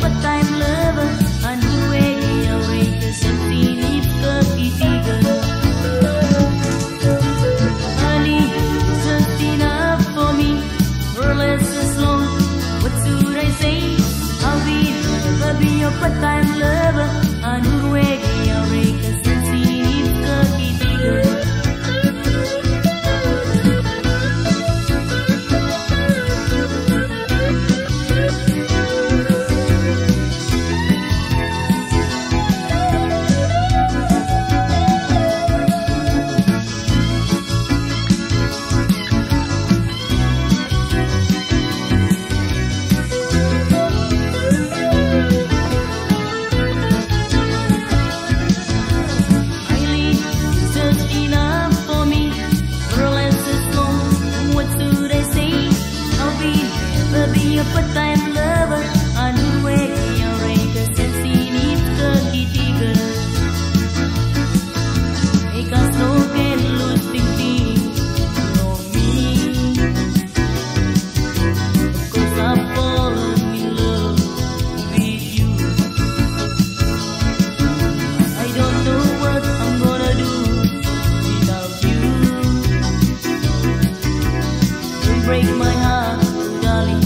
不带 maya gali